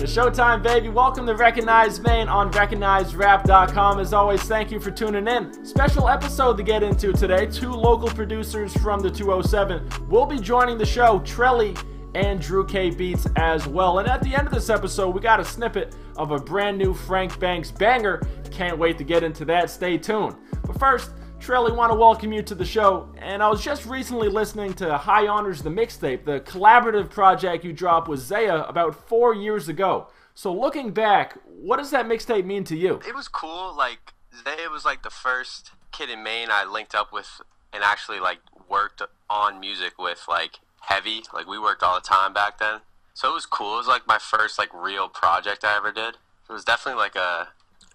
It's showtime, baby. Welcome to Recognize Maine on RecognizedRap.com. As always, thank you for tuning in. Special episode to get into today. Two local producers from the 207 will be joining the show, Trele and Drew K Beats as well. And at the end of this episode, we got a snippet of a brand new Frank Banks banger. Can't wait to get into that. Stay tuned. But first, Trele, want to welcome you to the show. And I was just recently listening to High Honors the Mixtape, the collaborative project you dropped with Zaya about four years ago. So looking back, what does that mixtape mean to you? It was cool. Like Zaya was like the first kid in Maine I linked up with and actually like worked on music with like heavy. Like we worked all the time back then. So it was cool. It was like my first like real project I ever did. It was definitely like a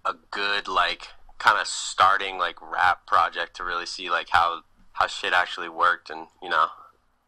a good like kind of starting like rap project to really see like how how shit actually worked and you know.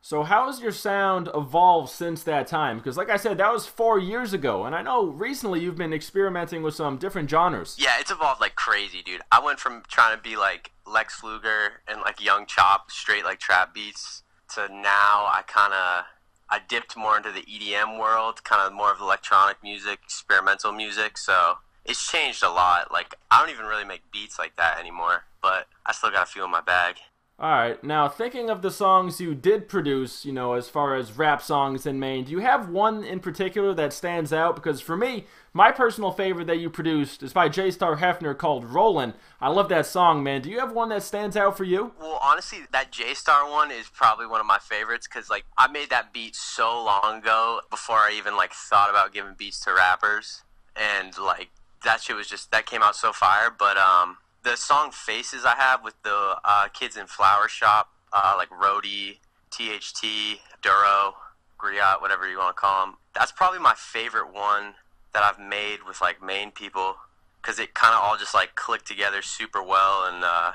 So how has your sound evolved since that time? Because like i said that was four years ago and i know recently you've been experimenting with some different genres. Yeah it's evolved like crazy dude. I went from trying to be like lex luger and like young chop straight like trap beats to now i kind of i dipped more into the edm world kind of more of electronic music experimental music so it's changed a lot. Like I don't even really make beats like that anymore, but I still got a few in my bag. All right. Now, thinking of the songs you did produce, you know, as far as rap songs in Maine, do you have one in particular that stands out? Because for me, my personal favorite that you produced is by J Star Hefner called Rollin'. I love that song, man. Do you have one that stands out for you? Well, honestly, that J Star one is probably one of my favorites because, like, I made that beat so long ago before I even, like, thought about giving beats to rappers. And, like, that shit was just that came out so fire. But um, the song "Faces" I have with the uh, kids in Flower Shop, uh, like Rody, THT, Duro, Griot, whatever you want to call them. That's probably my favorite one that I've made with like Maine people because it kind of all just like clicked together super well and. Uh,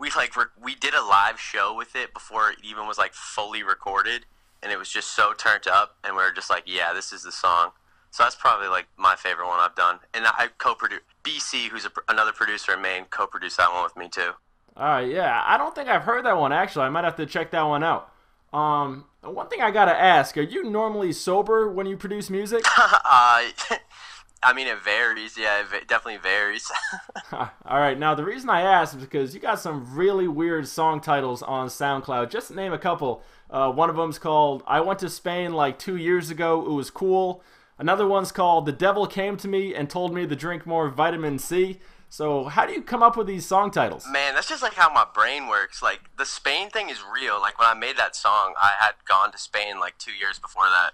we like re- we did a live show with it before it even was like fully recorded and it was just so turned up and we are just like yeah this is the song so that's probably like my favorite one I've done. And I co-produced BC, who's a, another producer in Maine, co-produced that one with me too. All right, yeah. I don't think I've heard that one actually. I might have to check that one out. Um, one thing I gotta ask: Are you normally sober when you produce music? uh, I mean, it varies. Yeah, it definitely varies. All right. Now, the reason I asked is because you got some really weird song titles on SoundCloud. Just name a couple. Uh, one of them's called "I Went to Spain like two years ago. It was cool." Another one's called The Devil Came to Me and Told Me to Drink More Vitamin C. So, how do you come up with these song titles? Man, that's just like how my brain works. Like, the Spain thing is real. Like, when I made that song, I had gone to Spain like two years before that.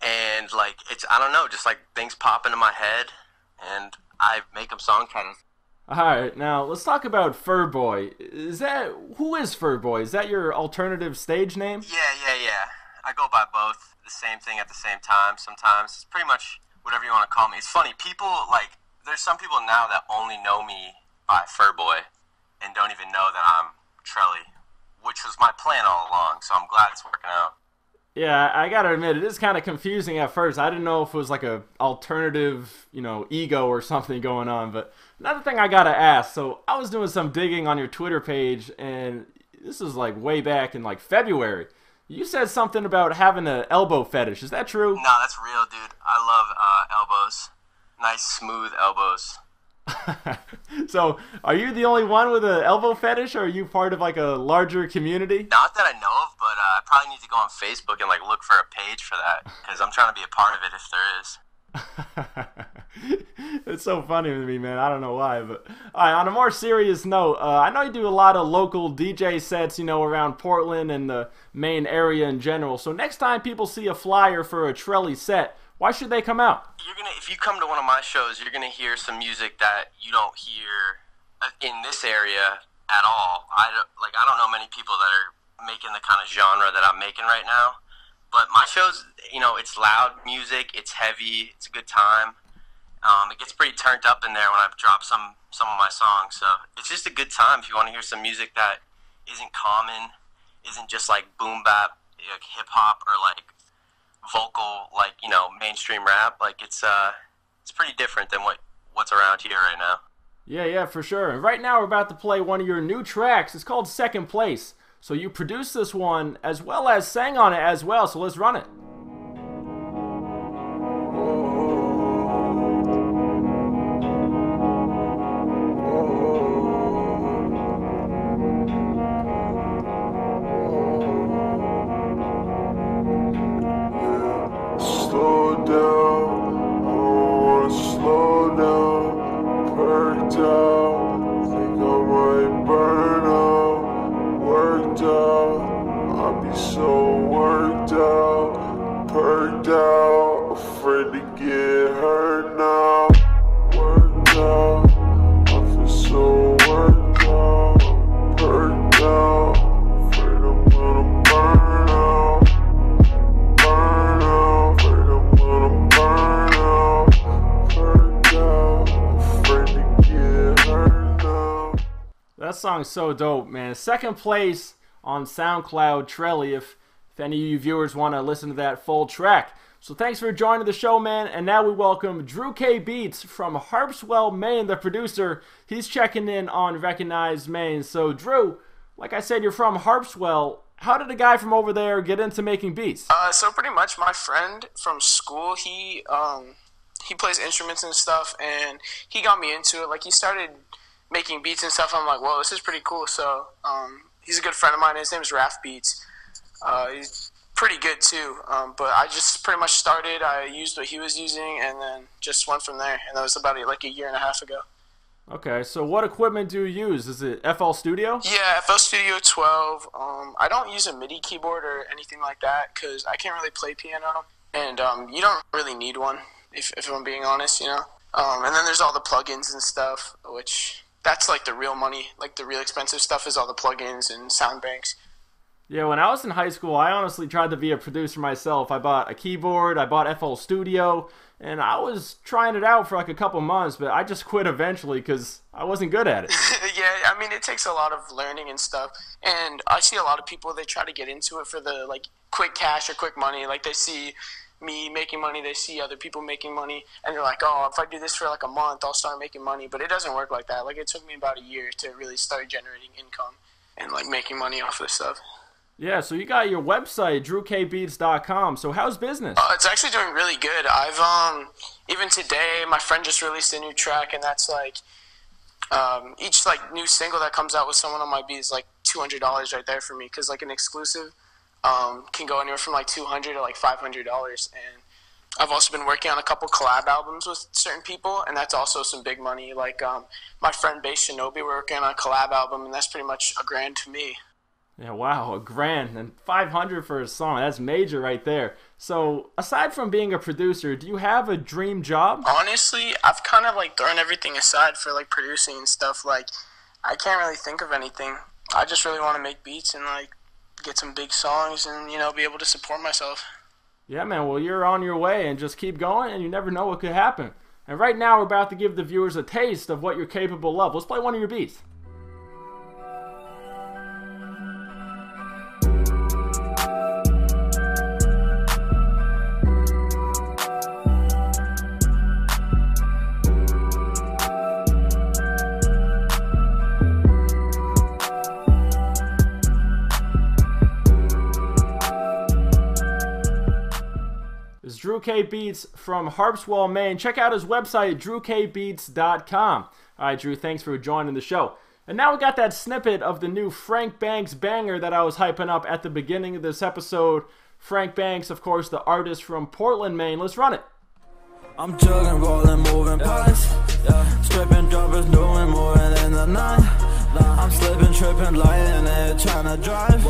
And, like, it's, I don't know, just like things pop into my head and I make them song titles. All right, now let's talk about Fur Boy. Is that who is Fur Boy? Is that your alternative stage name? Yeah, yeah, yeah. I go by both the same thing at the same time sometimes. It's pretty much whatever you want to call me. It's funny, people like there's some people now that only know me by Furboy and don't even know that I'm Trele, which was my plan all along. So I'm glad it's working out. Yeah, I gotta admit it is kind of confusing at first. I didn't know if it was like a alternative, you know, ego or something going on. But another thing I gotta ask. So I was doing some digging on your Twitter page, and this is like way back in like February. You said something about having an elbow fetish. Is that true? No, that's real, dude. I love uh, elbows. Nice, smooth elbows. so, are you the only one with an elbow fetish, or are you part of like a larger community? Not that I know of, but uh, I probably need to go on Facebook and like look for a page for that because I'm trying to be a part of it if there is. it's so funny to me, man. I don't know why, but all right. On a more serious note, uh, I know you do a lot of local DJ sets, you know, around Portland and the Maine area in general. So next time people see a flyer for a Trele set, why should they come out? You're gonna, if you come to one of my shows, you're gonna hear some music that you don't hear uh, in this area at all. I don't, like, I don't know many people that are making the kind of genre that I'm making right now. But my shows, you know, it's loud music, it's heavy, it's a good time. Um, it gets pretty turned up in there when I drop some some of my songs. So it's just a good time if you want to hear some music that isn't common, isn't just like boom bap, like hip hop or like vocal, like you know, mainstream rap. Like it's uh, it's pretty different than what what's around here right now. Yeah, yeah, for sure. Right now we're about to play one of your new tracks. It's called Second Place. So you produced this one as well as sang on it as well. So let's run it. Out. Think I might burn out. Worked out. I be so song's so dope, man. Second place on SoundCloud Trele if, if any of you viewers want to listen to that full track. So thanks for joining the show, man. And now we welcome Drew K Beats from Harpswell, Maine, the producer. He's checking in on Recognize Maine. So, Drew, like I said, you're from Harpswell. How did a guy from over there get into making beats? Uh, so pretty much, my friend from school, he um, he plays instruments and stuff, and he got me into it. Like he started making beats and stuff. I'm like, whoa, this is pretty cool. So um, he's a good friend of mine. His name is Raph Beats. Uh, he's pretty good too. Um, but I just pretty much started. I used what he was using, and then just went from there. And that was about like a year and a half ago. Okay, so what equipment do you use? Is it FL Studio? Yeah, FL Studio 12. Um, I don't use a MIDI keyboard or anything like that because I can't really play piano, and um, you don't really need one if, if I'm being honest, you know. Um, and then there's all the plugins and stuff, which that's like the real money, like the real expensive stuff is all the plugins and sound banks. Yeah, when I was in high school, I honestly tried to be a producer myself. I bought a keyboard, I bought FL Studio, and I was trying it out for like a couple months, but I just quit eventually because I wasn't good at it. yeah, I mean it takes a lot of learning and stuff. And I see a lot of people they try to get into it for the like quick cash or quick money. Like they see me making money, they see other people making money, and they're like, "Oh, if I do this for like a month, I'll start making money." But it doesn't work like that. Like it took me about a year to really start generating income and like making money off this stuff. Yeah, so you got your website, drewkbeats.com. So how's business? Uh, it's actually doing really good. I've um even today, my friend just released a new track, and that's like um, each like new single that comes out with someone on my beat is like two hundred dollars right there for me because like an exclusive um, can go anywhere from like two hundred to like five hundred dollars, and I've also been working on a couple collab albums with certain people, and that's also some big money. Like um, my friend Bass Shinobi, we're working on a collab album, and that's pretty much a grand to me. Yeah, wow, a grand and 500 for a song. That's major right there. So, aside from being a producer, do you have a dream job? Honestly, I've kind of like thrown everything aside for like producing and stuff. Like, I can't really think of anything. I just really want to make beats and like get some big songs and you know be able to support myself. Yeah, man. Well, you're on your way and just keep going, and you never know what could happen. And right now, we're about to give the viewers a taste of what you're capable of. Let's play one of your beats. K Beats from Harpswell, Maine. Check out his website, drewkbeats.com. All right, Drew, thanks for joining the show. And now we got that snippet of the new Frank Banks banger that I was hyping up at the beginning of this episode. Frank Banks, of course, the artist from Portland, Maine. Let's run it. I'm jugging, rolling, moving parts. Yeah. Stripping, droppers, doing more than the. I'm slipping, tripping, lying there, trying to drive.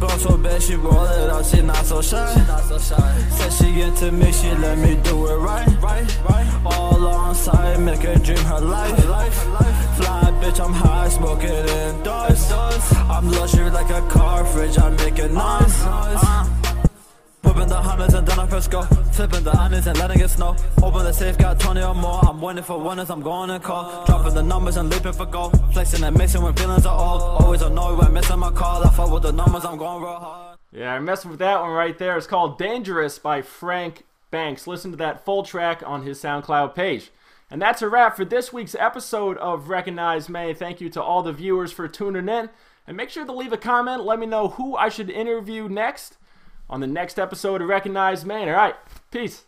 Bro, so bad, she roll it out, she not so shy. Said she into me, she let me do it right. right, right. All on side, make her dream her life. Fly, bitch, I'm high, smoking indoors. I'm luxury like a car fridge, I make it nice. Uh. Whipping the hundreds and then I press go. Flipping the hundreds and letting it snow. Open the safe, got 20 or more. I'm waiting for winners, I'm going to call. Dropping the numbers and leaping for gold. Flexing and mixing when feelings are old. Always annoyed when missing my call. I fuck with the numbers, I'm going real hard. Yeah, I messed with that one right there. It's called Dangerous by Frank Banks. Listen to that full track on his SoundCloud page. And that's a wrap for this week's episode of Recognize Maine. Thank you to all the viewers for tuning in. And make sure to leave a comment. Let me know who I should interview next on the next episode of Recognize Maine. All right, peace.